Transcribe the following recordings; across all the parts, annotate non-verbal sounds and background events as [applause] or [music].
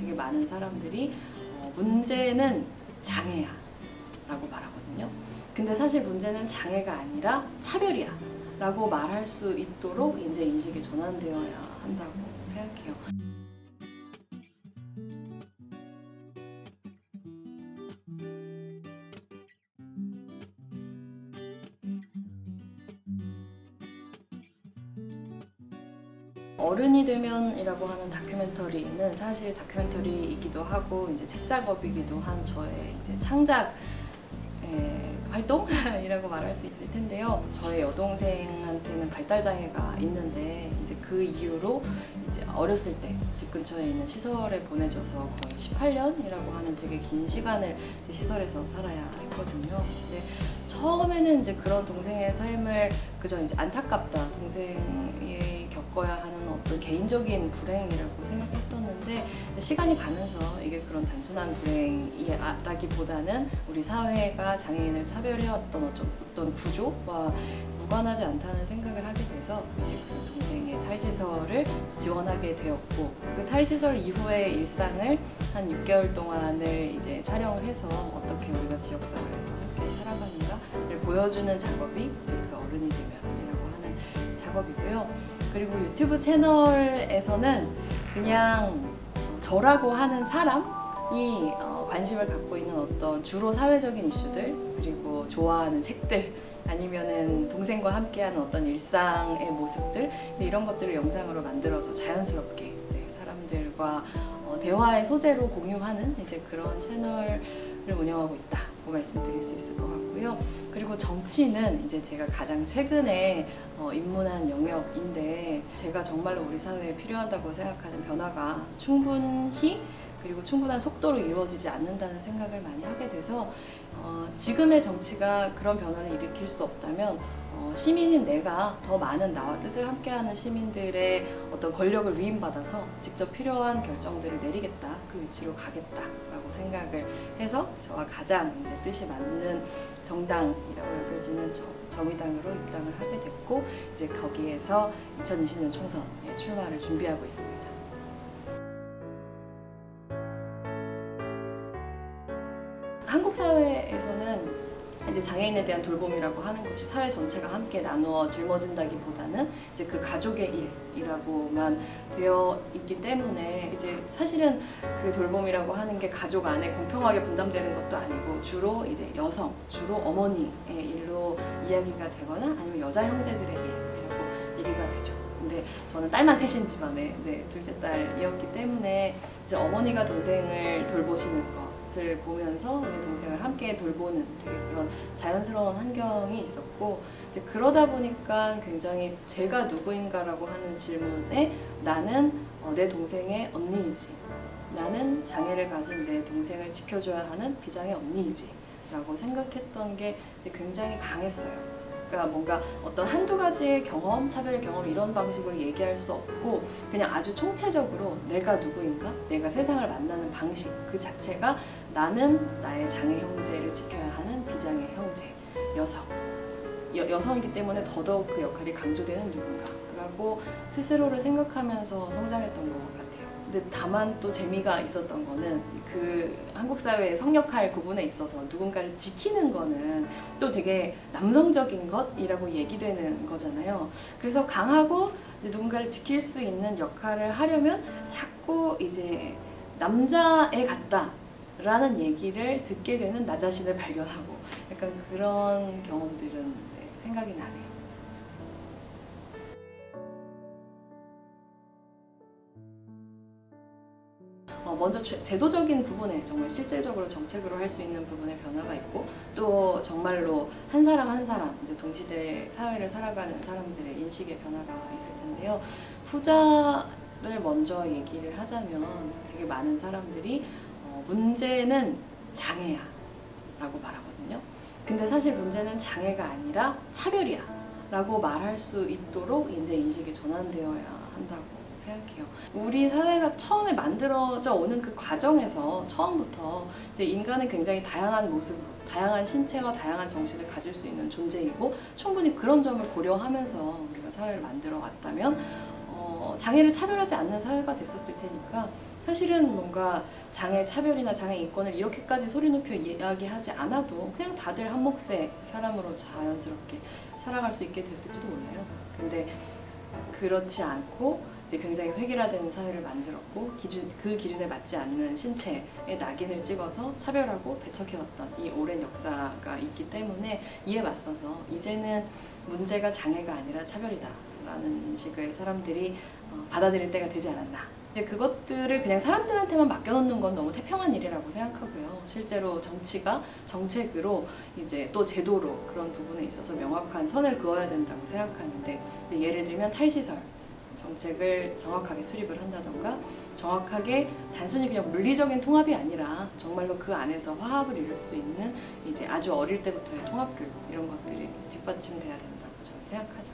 되게 많은 사람들이 어, 문제는 장애야 라고 말하거든요. 근데 사실 문제는 장애가 아니라 차별이야 라고 말할 수 있도록 이제 인식이 전환되어야 한다고 생각해요. 어른이 되면이라고 하는 다큐멘터리는 사실 다큐멘터리이기도 하고 이제 책 작업이기도 한 저의 이제 창작 에, 활동이라고 말할 수 있을 텐데요. 저의 여동생한테는 발달 장애가 있는데 이제 그 이유로 이제 어렸을 때 집 근처에 있는 시설에 보내져서 거의 18년이라고 하는 되게 긴 시간을 시설에서 살아야 했거든요. 근데 처음에는 이제 그런 동생의 삶을 그저 이제 안타깝다 동생이 겪어야 하는 어떤 개인적인 불행이라고 생각했었는데 시간이 가면서 이게 그런 단순한 불행이라기보다는 우리 사회가 장애인을 차별해왔던 어떤 구조와 무관하지 않다는 생각을 하게 돼서 이제 그 동생의 탈시설을 지원하게 되었고 그 탈시설 이후의 일상을 한 6개월 동안을 이제 촬영을 해서 어떻게 우리가 지역사회에서 함께 살아가는가를 보여주는 작업이 이제 그 어른이 되면이라고 하는 작업이고요. 그리고 유튜브 채널에서는 그냥 저라고 하는 사람이 어, 관심을 갖고 있는 어떤 주로 사회적인 이슈들 그리고 좋아하는 책들 아니면은 동생과 함께하는 어떤 일상의 모습들 이런 것들을 영상으로 만들어서 자연스럽게 네, 사람들과 어, 대화의 소재로 공유하는 이제 그런 채널을 운영하고 있다 고 말씀드릴 수 있을 것 같고요. 그리고 정치는 이제 제가 가장 최근에 어, 입문한 영역인데 제가 정말로 우리 사회에 필요하다고 생각하는 변화가 충분히 그리고 충분한 속도로 이루어지지 않는다는 생각을 많이 하게 돼서 어, 지금의 정치가 그런 변화를 일으킬 수 없다면 어, 시민인 내가 더 많은 나와 뜻을 함께하는 시민들의 어떤 권력을 위임받아서 직접 필요한 결정들을 내리겠다 그 위치로 가겠다라고 생각을 해서 저와 가장 이제 뜻이 맞는 정당이라고 여겨지는 저, 정의당으로 입당을 하게 됐고 이제 거기에서 2020년 총선에 출마를 준비하고 있습니다. 이제 장애인에 대한 돌봄이라고 하는 것이 사회 전체가 함께 나누어 짊어진다기보다는 이제 그 가족의 일이라고만 되어 있기 때문에 이제 사실은 그 돌봄이라고 하는 게 가족 안에 공평하게 분담되는 것도 아니고 주로 이제 여성, 주로 어머니의 일로 이야기가 되거나 아니면 여자 형제들의 일이라고 얘기가 되죠. 근데 저는 딸만 셋인 집안에 네, 둘째 딸이었기 때문에 이제 어머니가 동생을 돌보시는 것 것을 보면서 우리 동생을 함께 돌보는 되게 그런 자연스러운 환경이 있었고 이제 그러다 보니까 굉장히 제가 누구인가라고 하는 질문에 나는 어, 내 동생의 언니이지 나는 장애를 가진 내 동생을 지켜줘야 하는 비장의 언니이지 라고 생각했던 게 굉장히 강했어요. 그러니까 뭔가 어떤 한두 가지의 경험, 차별의 경험 이런 방식으로 얘기할 수 없고 그냥 아주 총체적으로 내가 누구인가, 내가 세상을 만나는 방식 그 자체가 나는 나의 장애 형제를 지켜야 하는 비장애 형제, 여성. 여, 여성이기 때문에 더더욱 그 역할이 강조되는 누군가라고 스스로를 생각하면서 성장했던 것 같아요. 근데 다만 또 재미가 있었던 거는 그 한국 사회의 성역할 구분에 있어서 누군가를 지키는 거는 또 되게 남성적인 것이라고 얘기되는 거잖아요. 그래서 강하고 누군가를 지킬 수 있는 역할을 하려면 자꾸 이제 남자애 같다 라는 얘기를 듣게 되는 나 자신을 발견하고 약간 그런 경험들은 네, 생각이 나네요. 먼저 제도적인 부분에 정말 실질적으로 정책으로 할 수 있는 부분에 변화가 있고 또 정말로 한 사람 한 사람 이제 동시대 사회를 살아가는 사람들의 인식의 변화가 있을 텐데요. 후자를 먼저 얘기를 하자면 되게 많은 사람들이 어, 문제는 장애야 라고 말하거든요. 근데 사실 문제는 장애가 아니라 차별이야 라고 말할 수 있도록 이제 인식이 전환되어야 한다고 생각해요. 우리 사회가 처음에 만들어져 오는 그 과정에서 처음부터 이제 인간은 굉장히 다양한 모습으로 다양한 신체와 다양한 정신을 가질 수 있는 존재이고 충분히 그런 점을 고려하면서 우리가 사회를 만들어 왔다면 어, 장애를 차별하지 않는 사회가 됐었을 테니까 사실은 뭔가 장애 차별이나 장애 인권을 이렇게까지 소리 높여 이야기하지 않아도 그냥 다들 한 몫의 사람으로 자연스럽게 살아갈 수 있게 됐을지도 몰라요. 근데 그렇지 않고 이제 굉장히 획일화된 사회를 만들었고 기준 그 기준에 맞지 않는 신체에 낙인을 찍어서 차별하고 배척해왔던 이 오랜 역사가 있기 때문에 이에 맞서서 이제는 문제가 장애가 아니라 차별이다 라는 인식을 사람들이 어, 받아들일 때가 되지 않았나. 이제 그것들을 그냥 사람들한테만 맡겨놓는 건 너무 태평한 일이라고 생각하고요. 실제로 정치가 정책으로 이제 또 제도로 그런 부분에 있어서 명확한 선을 그어야 된다고 생각하는데 예를 들면 탈시설 정책을 정확하게 수립을 한다던가 정확하게 단순히 그냥 물리적인 통합이 아니라 정말로 그 안에서 화합을 이룰 수 있는 이제 아주 어릴 때부터의 통합교육 이런 것들이 뒷받침돼야 된다고 저는 생각하죠.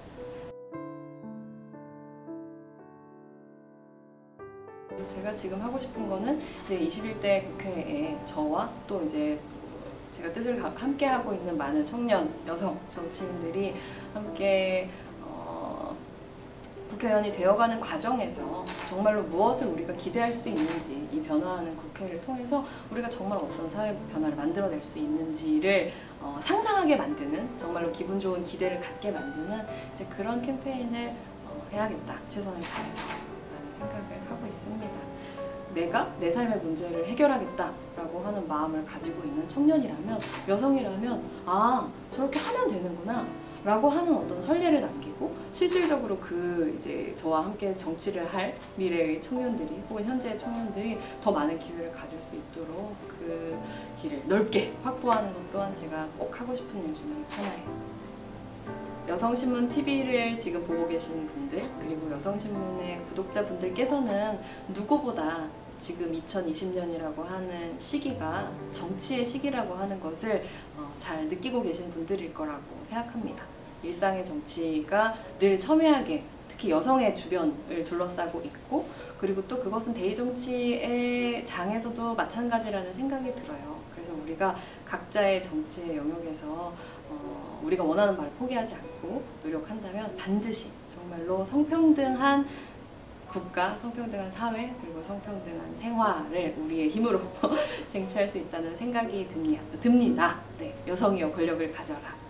제가 지금 하고 싶은 거는 이제 21대 국회에 저와 또 이제 제가 뜻을 가- 함께 하고 있는 많은 청년 여성 정치인들이 함께 어, 국회의원이 되어가는 과정에서 정말로 무엇을 우리가 기대할 수 있는지 이 변화하는 국회를 통해서 우리가 정말 어떤 사회 변화를 만들어낼 수 있는지를 어, 상상하게 만드는 정말로 기분 좋은 기대를 갖게 만드는 이제 그런 캠페인을 어, 해야겠다 최선을 다해서 라는 생각을 하고 있습니다. 내가 내 삶의 문제를 해결하겠다라고 하는 마음을 가지고 있는 청년이라면 여성이라면 아 저렇게 하면 되는구나 라고 하는 어떤 선례를 남기고 실질적으로 그 이제 저와 함께 정치를 할 미래의 청년들이 혹은 현재의 청년들이 더 많은 기회를 가질 수 있도록 그 길을 넓게 확보하는 것 또한 제가 꼭 하고 싶은 일 중에 하나예요. 여성신문 TV를 지금 보고 계신 분들 그리고 여성신문의 구독자분들께서는 누구보다 지금 2020년이라고 하는 시기가 정치의 시기라고 하는 것을 어, 잘 느끼고 계신 분들일 거라고 생각합니다. 일상의 정치가 늘 첨예하게 특히 여성의 주변을 둘러싸고 있고 그리고 또 그것은 대의 정치의 장에서도 마찬가지라는 생각이 들어요. 그래서 우리가 각자의 정치의 영역에서 어, 우리가 원하는 바를 포기하지 않고 노력한다면 반드시 정말로 성평등한 국가, 성평등한 사회, 그리고 성평등한 생활을 우리의 힘으로 [laughs] 쟁취할 수 있다는 생각이 듭니다. 듭니다. 네, 여성이여 권력을 가져라.